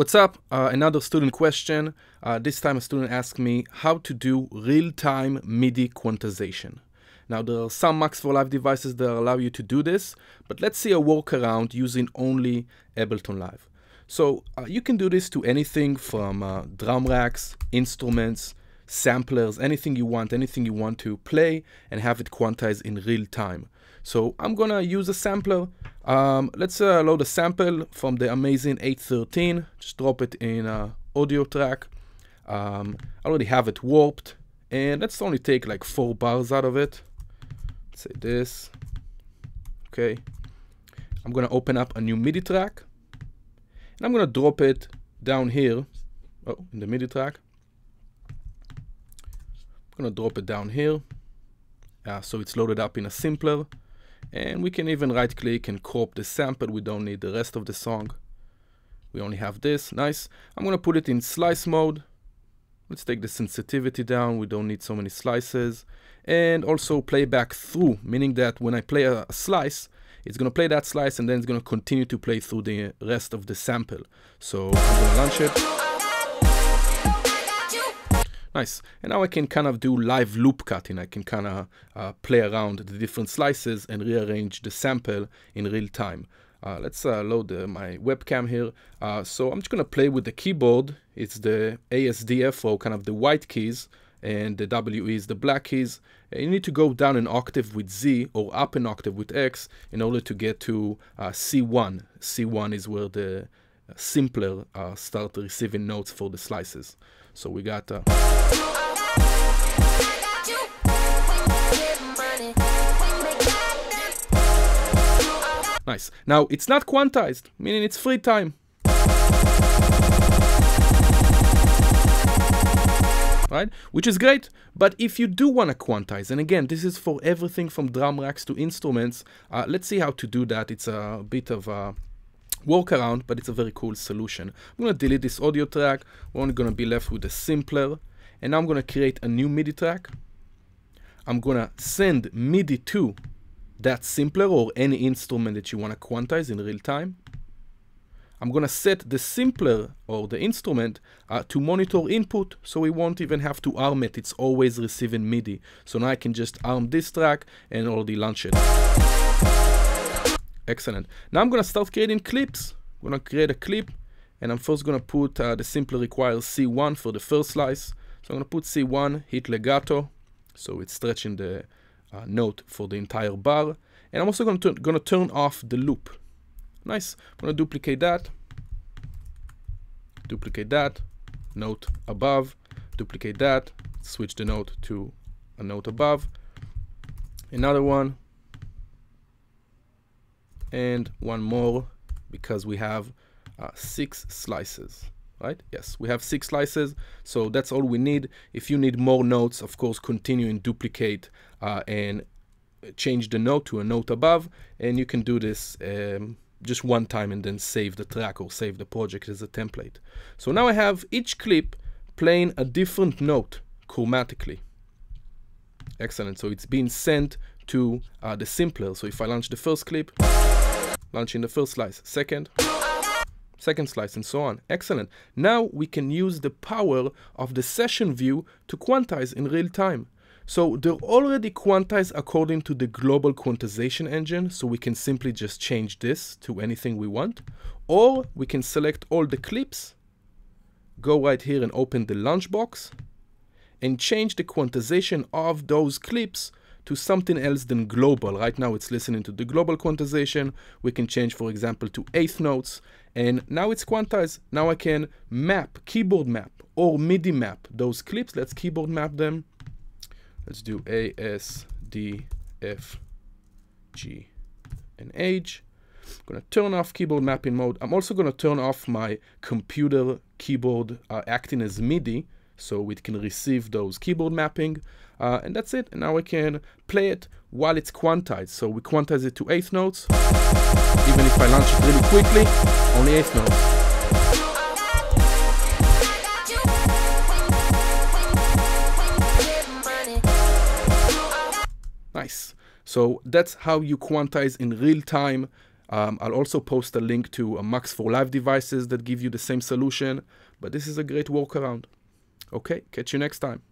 What's up? Uh, another student question. Uh, this time a student asked me how to do real-time MIDI quantization. Now there are some Max for Live devices that allow you to do this, but let's see a workaround using only Ableton Live. So uh, you can do this to anything from uh, drum racks, instruments, samplers, anything you want, anything you want to play and have it quantized in real time. So I'm gonna use a sampler. Um, let's uh, load a sample from the amazing 813. Just drop it in a audio track. Um, I already have it warped and let's only take like four bars out of it. Let's say this. Okay. I'm gonna open up a new MIDI track and I'm gonna drop it down here. Oh, in the MIDI track. I'm gonna drop it down here. Uh, so it's loaded up in a simpler and we can even right click and crop the sample. We don't need the rest of the song. We only have this, nice. I'm gonna put it in slice mode. Let's take the sensitivity down. We don't need so many slices. And also playback through, meaning that when I play a, slice, it's gonna play that slice and then it's gonna continue to play through the rest of the sample. So I'm gonna launch it. Nice. And now I can kind of do live loop cutting. I can kind of uh, play around the different slices and rearrange the sample in real time. Uh, let's uh, load uh, my webcam here. Uh, so I'm just going to play with the keyboard. It's the ASDF kind of the white keys and the W is the black keys. And you need to go down an octave with Z or up an octave with X in order to get to uh, C1. C1 is where the simpler start receiving notes for the slices. So we got uh, Nice. Now it's not quantized, meaning it's free time. Right? Which is great, but if you do want to quantize, and again, this is for everything from drum racks to instruments, uh, let's see how to do that. It's a bit of a workaround, but it's a very cool solution. I'm going to delete this audio track. We're only going to be left with a simpler. And now I'm going to create a new MIDI track. I'm going to send MIDI to that simpler or any instrument that you want to quantize in real time. I'm going to set the simpler or the instrument uh, to monitor input so we won't even have to arm it. It's always receiving MIDI. So now I can just arm this track and already launch it. Excellent. Now I'm going to start creating clips. I'm going to create a clip and I'm first going to put uh, the simpler requires C1 for the first slice. So I'm going to put C1, hit legato. So it's stretching the uh, note for the entire bar. And I'm also going to turn off the loop. Nice. I'm going to duplicate that. Duplicate that. Note above. Duplicate that. Switch the note to a note above. Another one and one more because we have uh, six slices right? Yes we have six slices. So that's all we need. If you need more notes of course continue and duplicate uh, and change the note to a note above. And you can do this um, just one time and then save the track or save the project as a template. So now I have each clip playing a different note chromatically. Excellent. So it's being sent to uh, the simpler so if I launch the first clip launching the first slice, second, second slice, and so on. Excellent. Now we can use the power of the session view to quantize in real time. So they're already quantized according to the global quantization engine, so we can simply just change this to anything we want. Or we can select all the clips, go right here and open the launch box, and change the quantization of those clips to something else than global. Right now it's listening to the global quantization. We can change, for example, to eighth notes. And now it's quantized. Now I can map, keyboard map, or MIDI map those clips. Let's keyboard map them. Let's do A, S, D, F, G, and H. I'm gonna turn off keyboard mapping mode. I'm also gonna turn off my computer keyboard uh, acting as MIDI so it can receive those keyboard mapping uh, and that's it. And now we can play it while it's quantized. So we quantize it to eighth notes. Even if I launch it really quickly only eighth notes. Nice. So that's how you quantize in real time. Um, I'll also post a link to a Max for Live devices that give you the same solution, but this is a great workaround. Okay, catch you next time.